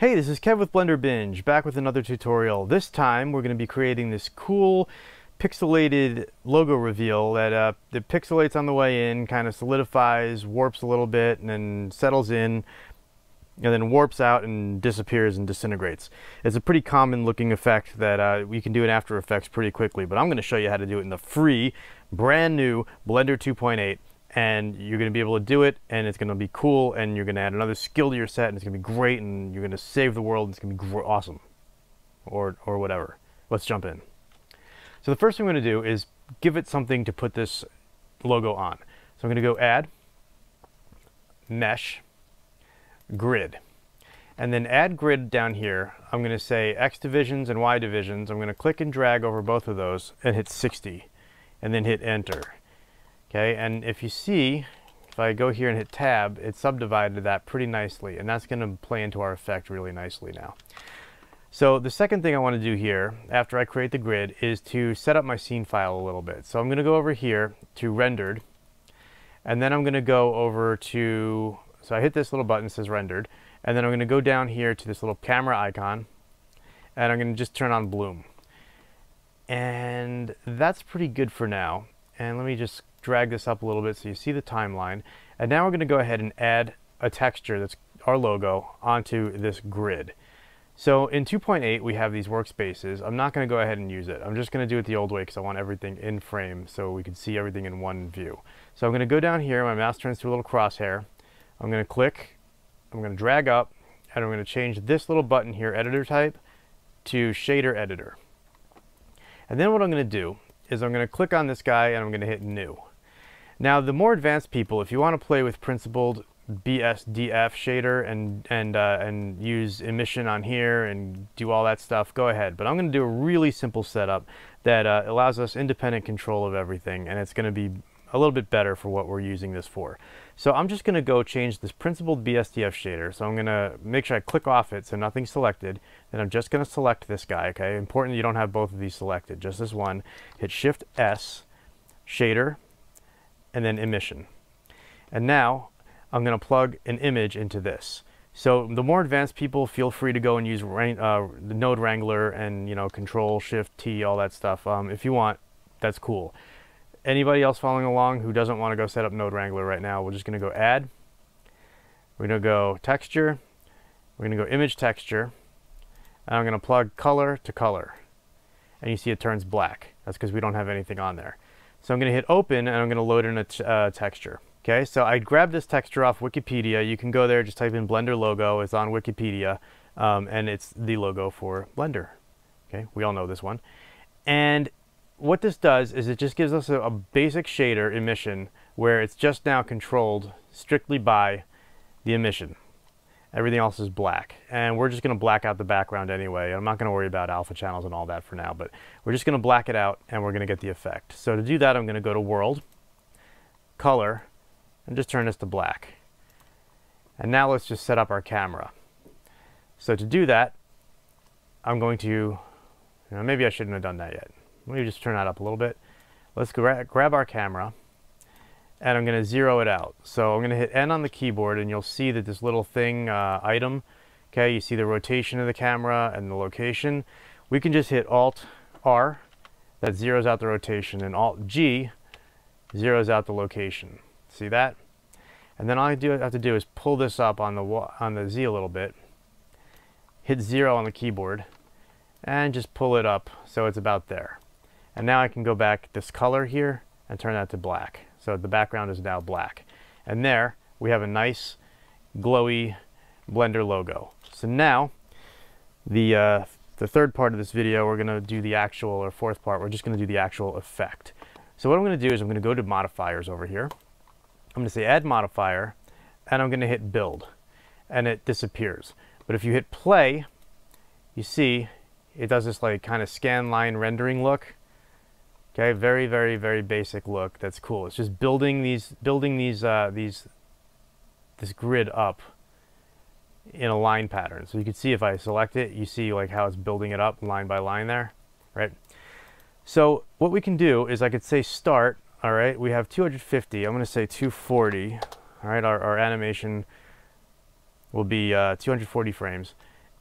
Hey, this is Kev with Blender Binge, back with another tutorial. This time we're going to be creating this cool pixelated logo reveal that, uh, that pixelates on the way in, kind of solidifies, warps a little bit, and then settles in, and then warps out and disappears and disintegrates. It's a pretty common looking effect that uh, you can do in After Effects pretty quickly, but I'm going to show you how to do it in the free, brand new Blender 2.8 and you're going to be able to do it and it's going to be cool and you're going to add another skill to your set and it's going to be great and you're going to save the world and it's going to be awesome. Or or whatever. Let's jump in. So the first thing i'm going to do is give it something to put this logo on. So i'm going to go add mesh grid. And then add grid down here. I'm going to say x divisions and y divisions. I'm going to click and drag over both of those and hit 60 and then hit enter Okay, and if you see, if I go here and hit tab, it subdivided that pretty nicely, and that's going to play into our effect really nicely now. So the second thing I want to do here, after I create the grid, is to set up my scene file a little bit. So I'm going to go over here to rendered, and then I'm going to go over to, so I hit this little button that says rendered, and then I'm going to go down here to this little camera icon, and I'm going to just turn on bloom. And that's pretty good for now. And let me just drag this up a little bit so you see the timeline. And now we're going to go ahead and add a texture that's our logo onto this grid. So in 2.8 we have these workspaces. I'm not going to go ahead and use it. I'm just going to do it the old way because I want everything in frame so we can see everything in one view. So I'm going to go down here, my mouse turns to a little crosshair. I'm going to click, I'm going to drag up, and I'm going to change this little button here, editor type, to shader editor. And then what I'm going to do is I'm going to click on this guy and I'm going to hit new. Now, the more advanced people, if you want to play with principled BSDF shader and and uh, and use emission on here and do all that stuff, go ahead. But I'm going to do a really simple setup that uh, allows us independent control of everything, and it's going to be a little bit better for what we're using this for. So I'm just going to go change this principled BSDF shader. So I'm going to make sure I click off it so nothing's selected. Then I'm just going to select this guy, okay? Important you don't have both of these selected, just this one. Hit Shift S, shader, and then emission. And now I'm going to plug an image into this. So the more advanced people, feel free to go and use uh, the Node Wrangler and you know Control Shift T, all that stuff. Um, if you want, that's cool. Anybody else following along who doesn't want to go set up Node Wrangler right now, we're just going to go Add. We're going to go Texture. We're going to go Image Texture. And I'm going to plug Color to Color. And you see it turns black. That's because we don't have anything on there. So I'm going to hit open and I'm going to load in a uh, texture. Okay, so I grabbed this texture off Wikipedia. You can go there, just type in Blender logo. It's on Wikipedia, um, and it's the logo for Blender. Okay, we all know this one. And what this does is it just gives us a, a basic shader emission where it's just now controlled strictly by the emission. Everything else is black. And we're just going to black out the background anyway. I'm not going to worry about alpha channels and all that for now, but we're just going to black it out and we're going to get the effect. So to do that, I'm going to go to World, Color, and just turn this to black. And now let's just set up our camera. So to do that, I'm going to, you know, maybe I shouldn't have done that yet. Let me just turn that up a little bit. Let's gra grab our camera and I'm going to zero it out. So I'm going to hit N on the keyboard and you'll see that this little thing, uh, item, okay, you see the rotation of the camera and the location. We can just hit Alt R, that zeroes out the rotation, and Alt G zeroes out the location. See that? And then all I do, have to do is pull this up on the, on the Z a little bit, hit zero on the keyboard, and just pull it up so it's about there. And now I can go back this color here and turn that to black. So the background is now black. And there we have a nice glowy Blender logo. So now the, uh, the third part of this video, we're to do the actual, or fourth part, we're just to do the actual effect. So what I'm to do is I'm to go to modifiers over here. I'm to say add modifier, and I'm to hit build, and it disappears. But if you hit play, you see it does this like kind of scan line rendering look. Okay, very, very, very basic look. That's cool. It's just building these, building these, uh, these, this grid up in a line pattern. So you can see if I select it, you see like how it's building it up line by line there, right? So what we can do is I could say start, all right, we have 250, I'm gonna say 240, all right, our, our animation will be uh, 240 frames.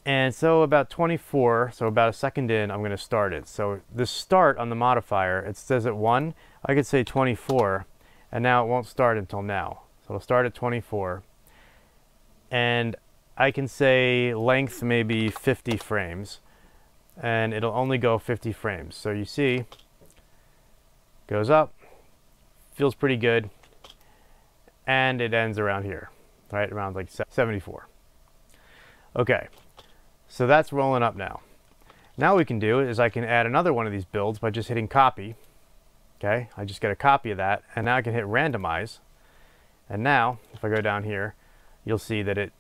And so about 24, so about a second in, I'm going to start it. So the start on the modifier, it says at 1. I could say 24, and now it won't start until now. So it'll start at 24. And I can say length maybe 50 frames, and it'll only go 50 frames. So you see, goes up, feels pretty good, and it ends around here, right around like 74. Okay, so that's rolling up now. Now we can do is I can add another one of these builds by just hitting copy. Okay, I just get a copy of that, and now I can hit randomize. And now, if I go down here, you'll see that it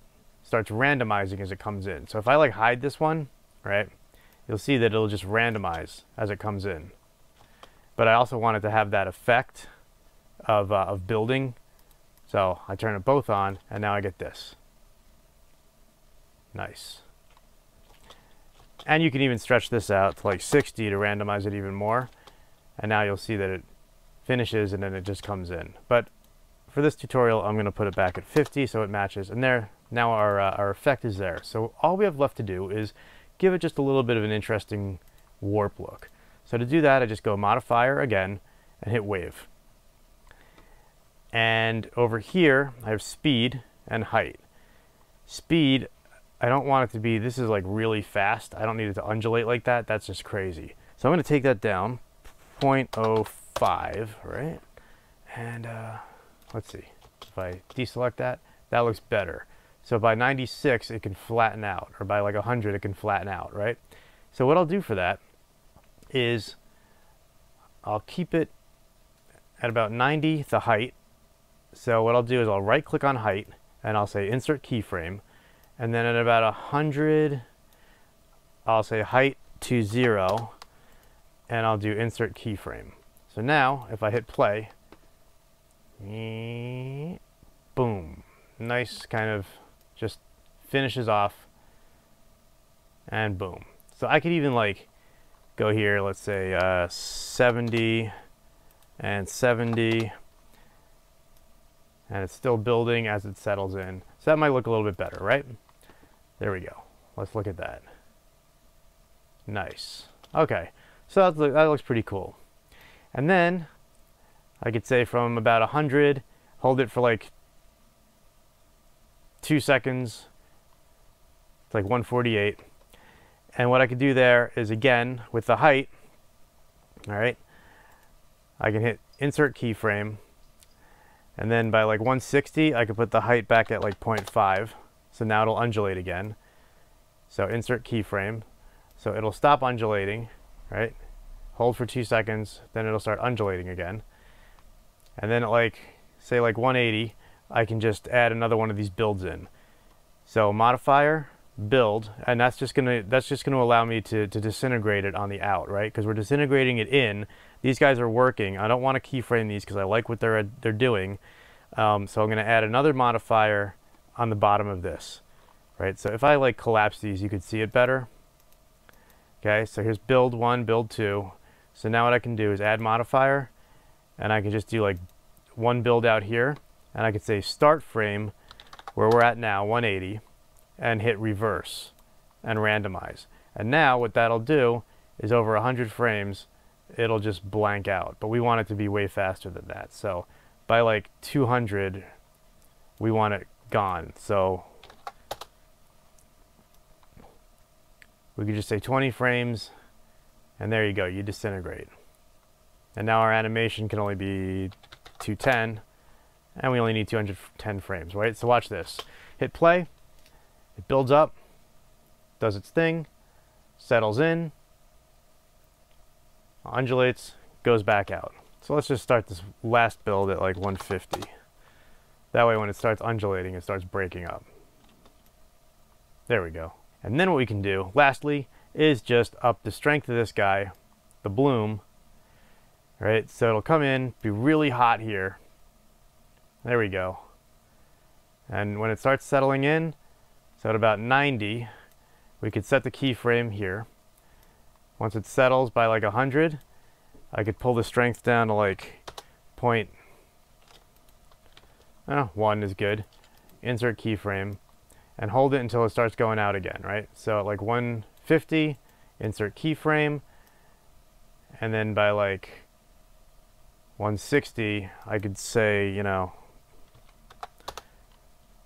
starts randomizing as it comes in. So if I like hide this one, right, you'll see that it'll just randomize as it comes in. But I also wanted to have that effect of, uh, of building. So I turn it both on, and now I get this. Nice. And you can even stretch this out to like 60 to randomize it even more. And now you'll see that it finishes and then it just comes in. But for this tutorial, I'm going to put it back at 50 so it matches. And there, now our, uh, our effect is there. So all we have left to do is give it just a little bit of an interesting warp look. So to do that, I just go modifier again and hit wave. And over here, I have speed and height. Speed, I don't want it to be, this is like really fast. I don't need it to undulate like that. That's just crazy. So I'm going to take that down, 0.05, right? And uh, let's see, if I deselect that, that looks better. So by 96, it can flatten out, or by like 100, it can flatten out, right? So what I'll do for that is I'll keep it at about 90, the height. So what I'll do is I'll right click on height and I'll say insert keyframe. And then at about 100, I'll say height to zero and I'll do insert keyframe. So now if I hit play, boom, nice kind of just finishes off and boom. So I could even like go here, let's say uh, 70 and 70 and it's still building as it settles in. So that might look a little bit better, right? There we go. Let's look at that. Nice. Okay, so that, looks pretty cool. And then I could say from about 100, hold it for like two seconds, it's like 148. And what I could do there is again, with the height, all right, I can hit insert keyframe. And then by like 160, I could put the height back at like 0.5. So now it'll undulate again. So insert keyframe. So it'll stop undulating, right? Hold for two seconds, then it'll start undulating again. And then like, say like 180, I can just add another one of these builds in. So modifier, build, and that's just gonna that's just gonna allow me to, to disintegrate it on the out, right? Because we're disintegrating it in. These guys are working. I don't want to keyframe these because I like what they're they're doing. Um, so I'm gonna add another modifier on the bottom of this, right? So if I like collapse these, you could see it better. Okay, so here's build one, build two. So now what I can do is add modifier, and I can just do like one build out here and I could say start frame where we're at now 180 and hit reverse and randomize and now what that'll do is over 100 frames it'll just blank out but we want it to be way faster than that so by like 200 we want it gone so we could just say 20 frames and there you go you disintegrate and now our animation can only be 210 and we only need 210 frames, right? So watch this. Hit play, it builds up, does its thing, settles in, undulates, goes back out. So let's just start this last build at like 150. That way when it starts undulating, it starts breaking up. There we go. And then what we can do, lastly, is just up the strength of this guy, the bloom, right? So it'll come in, be really hot here, there we go. And when it starts settling in, so at about 90, we could set the keyframe here. Once it settles by like 100, I could pull the strength down to like point, oh, one is good. Insert keyframe. and hold it until it starts going out again, right? So like 150, insert keyframe, and then by like 160, I could say, you know,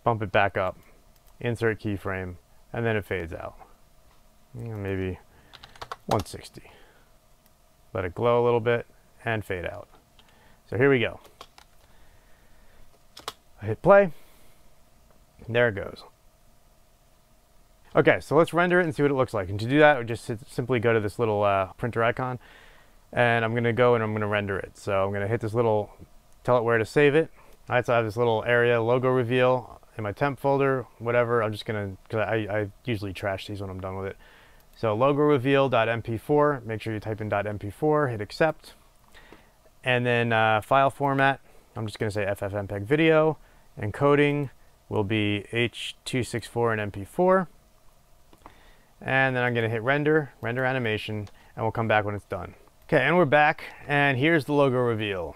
bump it back up, insert keyframe, and then it fades out. Mm, maybe 160. Let it glow a little bit and fade out. So here we go. I hit play. There it goes. Okay, so let's render it and see what it looks like. And to do that, we just simply go to this little uh, printer icon and I'm going to go and I'm going to render it. So I'm going to hit this little, tell it where to save it. All right, so I have this little area, logo reveal in my temp folder, whatever. I'm just going to, because I, I usually trash these when I'm done with it. So logo reveal.mp4, make sure you type in .mp4, hit accept. And then uh, file format, I'm just going to say FFmpeg video. Encoding will be H264 and MP4. And then I'm going to hit render, render animation, and we'll come back when it's done. Okay, and we're back, and here's the logo reveal.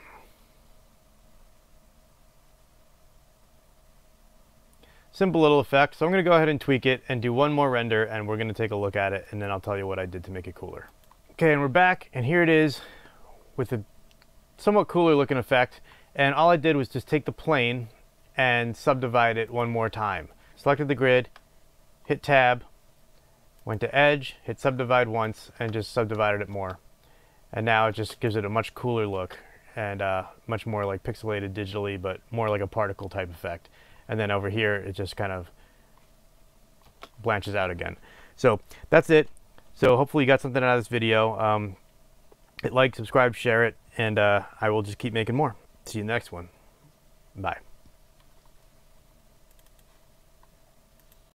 Simple little effect. So I'm going to go ahead and tweak it and do one more render, and we're going to take a look at it, and then I'll tell you what I did to make it cooler. Okay, and we're back, and here it is with a somewhat cooler looking effect. And all I did was just take the plane and subdivide it one more time. Selected the grid, hit tab, went to edge, hit subdivide once, and just subdivided it more. And now it just gives it a much cooler look and uh, much more like pixelated digitally but more like a particle type effect. And then over here it just kind of blanches out again. So that's it. So hopefully you got something out of this video. Um, hit like subscribe share it and uh, I will just keep making more. See you in the next one. Bye